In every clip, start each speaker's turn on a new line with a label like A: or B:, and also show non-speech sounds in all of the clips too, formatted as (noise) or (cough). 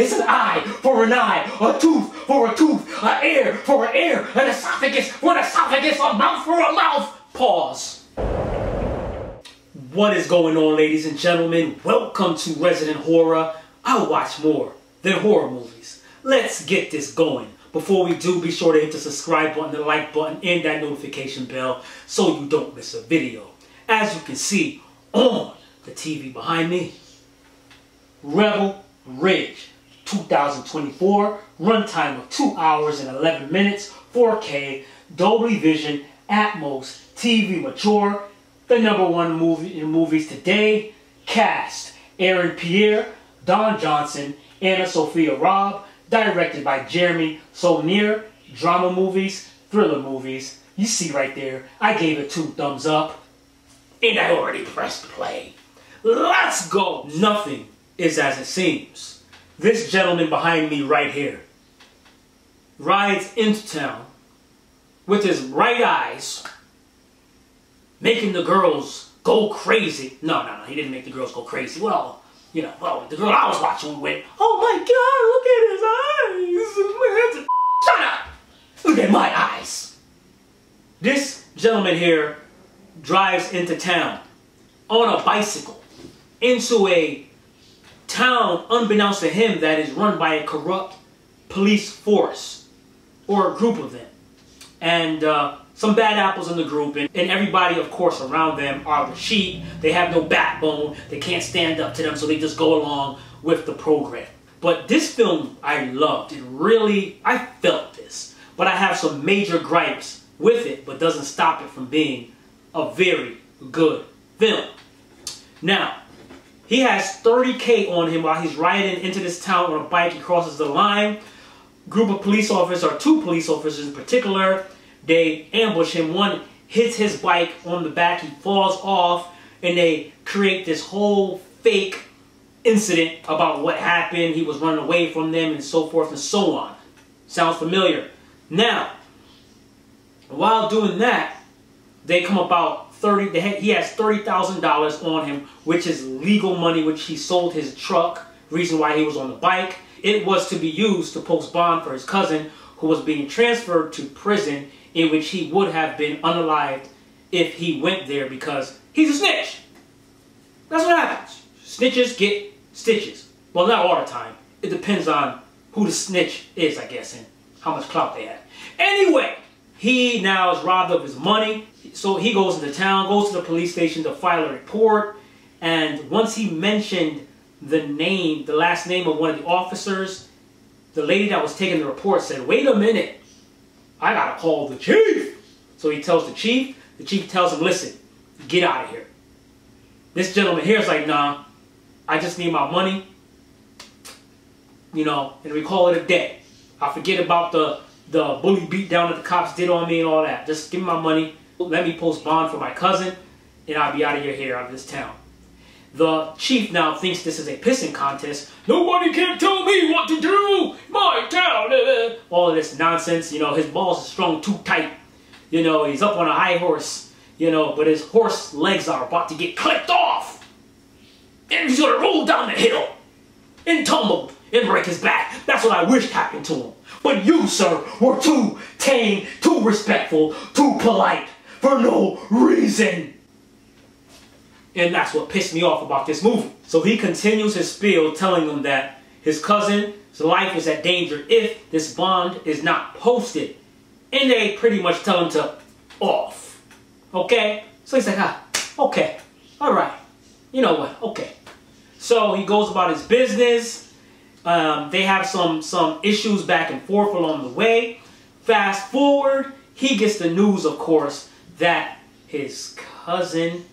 A: is an eye for an eye, a tooth for a tooth, an ear for an ear, an esophagus for an esophagus, a mouth for a mouth. Pause. What is going on, ladies and gentlemen? Welcome to Resident Horror. I watch more than horror movies. Let's get this going. Before we do, be sure to hit the subscribe button, the like button, and that notification bell so you don't miss a video. As you can see on the TV behind me, Rebel Ridge 2024, runtime of 2 hours and 11 minutes, 4K, Dolby Vision, Atmos, TV Mature, the number one movie in movies today, cast, Aaron Pierre, Don Johnson, Anna Sophia Robb, directed by Jeremy Saulnier, drama movies, thriller movies. You see right there, I gave it two thumbs up, and I already pressed play. Let's go! Nothing is as it seems. This gentleman behind me right here rides into town with his right eyes, making the girls go crazy. No, no, no, he didn't make the girls go crazy. Well, you know, well, the girl I was watching with, oh my god, look at his eyes. Shut up! Look at my eyes. This gentleman here drives into town on a bicycle into a town unbeknownst to him that is run by a corrupt police force or a group of them. And uh, some bad apples in the group, and, and everybody, of course, around them are the sheep. They have no backbone, they can't stand up to them, so they just go along with the program. But this film I loved. It really, I felt this. But I have some major gripes with it, but doesn't stop it from being a very good film. Now, he has 30K on him while he's riding into this town on a bike. He crosses the line. Group of police officers, or two police officers in particular, they ambush him. One hits his bike on the back. He falls off, and they create this whole fake incident about what happened. He was running away from them, and so forth and so on. Sounds familiar. Now, while doing that, they come about 30 he has $30,000 on him which is legal money which he sold his truck reason why he was on the bike. It was to be used to post bond for his cousin who was being transferred to prison in which he would have been unalived if he went there because he's a snitch. That's what happens. Snitches get stitches. Well not all the time. It depends on who the snitch is I guess and how much clout they have. Anyway he now is robbed of his money so he goes into town, goes to the police station to file a report, and once he mentioned the name, the last name of one of the officers, the lady that was taking the report said, wait a minute, I gotta call the chief. So he tells the chief, the chief tells him, listen, get out of here. This gentleman here is like, nah, I just need my money, you know, and we call it a day. I forget about the, the bully beat down that the cops did on me and all that. Just give me my money let me post bond for my cousin, and I'll be out of your hair out of this town. The chief now thinks this is a pissing contest. Nobody can tell me what to do! My town! All of this nonsense, you know, his balls are strung too tight. You know, he's up on a high horse, you know, but his horse legs are about to get clipped off. And he's gonna roll down the hill and tumble and break his back. That's what I wished happened to him. But you, sir, were too tame, too respectful, too polite for no reason. And that's what pissed me off about this movie. So he continues his spiel telling them that his cousin's life is at danger if this bond is not posted. And they pretty much tell him to off. Okay? So he's like, ah, okay, all right. You know what, okay. So he goes about his business. Um, they have some, some issues back and forth along the way. Fast forward, he gets the news, of course, that his cousin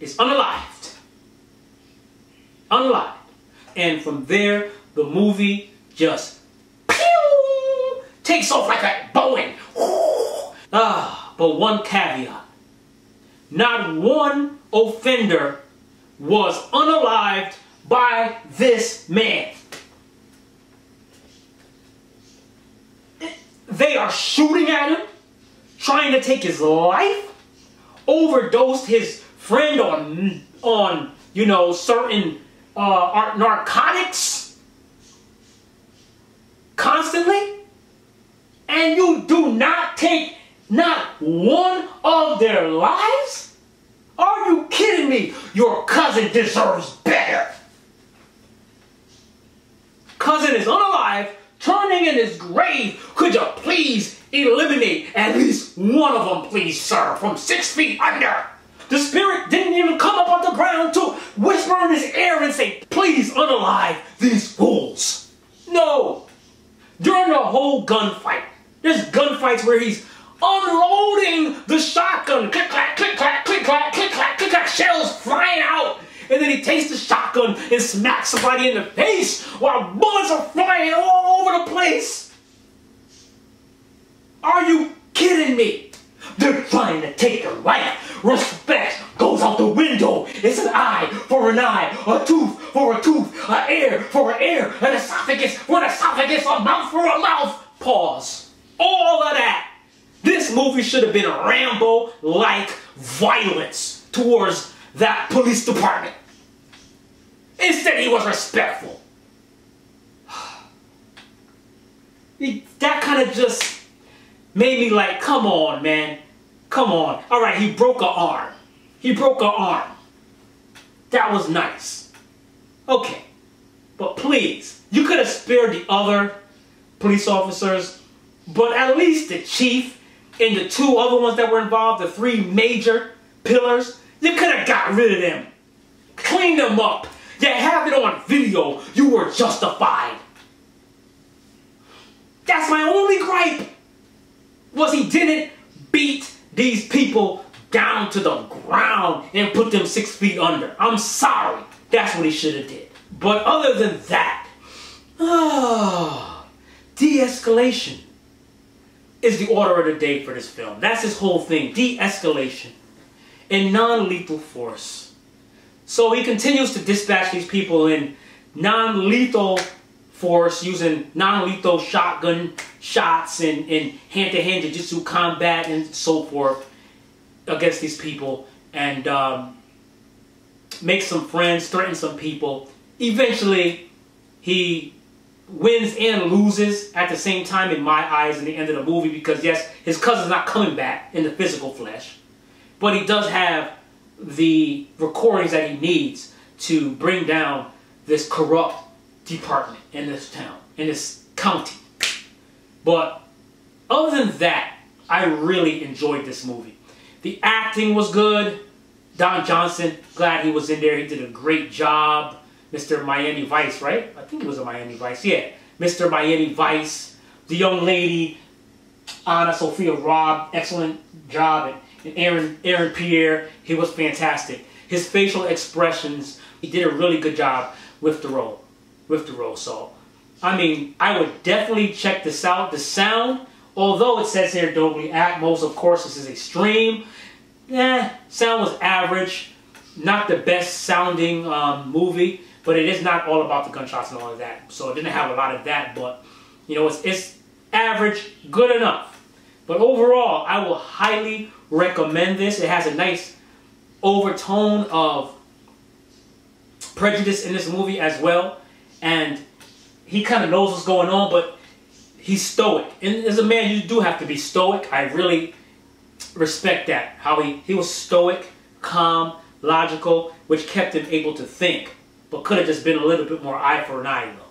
A: is unalived. Unalived. And from there, the movie just pew, takes off like a Boeing. (sighs) Ah, but one caveat. Not one offender was unalived by this man. They are shooting at him, trying to take his life, overdosed his friend on, on you know, certain uh, narcotics constantly. And you do not take not one of their lives? Are you kidding me? Your cousin deserves better. Cousin is unalive, turning in his grave. Could you please eliminate at least one of them, please, sir, from six feet under? The spirit didn't even come up on the ground to whisper in his ear and say, please unalive these fools. No. During the whole gunfight, there's gunfights where he's unloading the shotgun. Click, clack, click, clack, click, clack, click, clack, click, clack, shells flying out. And then he takes the shotgun and smacks somebody in the face while bullets are flying all over the place. Are you kidding me? They're trying to take your life. Respect goes out the window. It's an eye for an eye, a tooth for a tooth, an ear for an ear, an esophagus for an esophagus, a mouth for a mouth. Pause. All of that. This movie should have been Rambo-like violence towards that police department. Instead, he was respectful. (sighs) that kind of just made me like, come on, man. Come on. All right, he broke an arm. He broke an arm. That was nice. Okay. But please, you could have spared the other police officers, but at least the chief and the two other ones that were involved, the three major pillars, you could have got rid of them. Clean them up. You have it on video. You were justified. That's my only gripe. Was he didn't beat these people down to the ground and put them six feet under. I'm sorry. That's what he should have did. But other than that, oh, (sighs) de-escalation is the order of the day for this film. That's his whole thing, de-escalation and non-lethal force. So he continues to dispatch these people in non-lethal force using non-lethal shotgun shots and, and hand-to-hand jiu-jitsu combat and so forth against these people and um, make some friends, threaten some people. Eventually, he wins and loses at the same time in my eyes in the end of the movie because yes, his cousin's not coming back in the physical flesh, but he does have the recordings that he needs to bring down this corrupt department in this town, in this county. But other than that, I really enjoyed this movie. The acting was good. Don Johnson, glad he was in there. He did a great job. Mr. Miami Vice, right? I think it was a Miami Vice. Yeah, Mr. Miami Vice. The young lady, Anna Sophia Robb, excellent job. Aaron, Aaron Pierre, he was fantastic. His facial expressions, he did a really good job with the role. With the role. So, I mean, I would definitely check this out. The sound, although it says here Dolby Atmos, of course, this is stream. Eh, sound was average. Not the best sounding um, movie. But it is not all about the gunshots and all of that. So it didn't have a lot of that, but you know, it's, it's average, good enough. But overall, I will highly recommend this. It has a nice overtone of prejudice in this movie as well. And he kind of knows what's going on, but he's stoic. And as a man, you do have to be stoic. I really respect that. How he, he was stoic, calm, logical, which kept him able to think but could have just been a little bit more eye for an eye, though.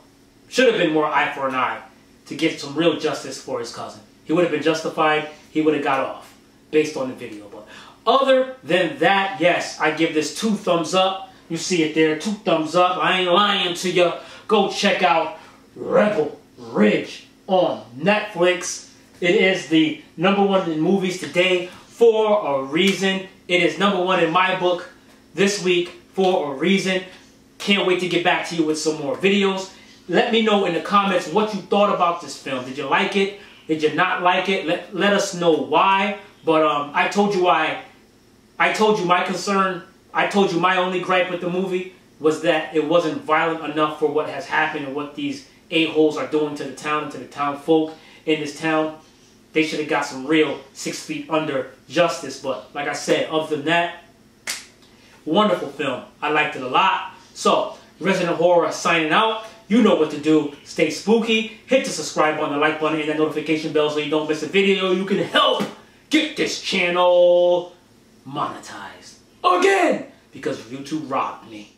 A: Should have been more eye for an eye to get some real justice for his cousin. He would have been justified. He would have got off based on the video. But other than that, yes, I give this two thumbs up. You see it there, two thumbs up. I ain't lying to you. Go check out Rebel Ridge on Netflix. It is the number one in movies today for a reason. It is number one in my book this week for a reason. Can't wait to get back to you with some more videos. Let me know in the comments what you thought about this film. Did you like it? Did you not like it? Let, let us know why. But um, I told you why. I told you my concern. I told you my only gripe with the movie was that it wasn't violent enough for what has happened and what these a-holes are doing to the town and to the town folk in this town. They should have got some real six feet under justice. But like I said, other than that, wonderful film. I liked it a lot. So, Resident Horror signing out. You know what to do. Stay spooky. Hit the subscribe button, the like button, and that notification bell so you don't miss a video. You can help get this channel monetized again because YouTube robbed me.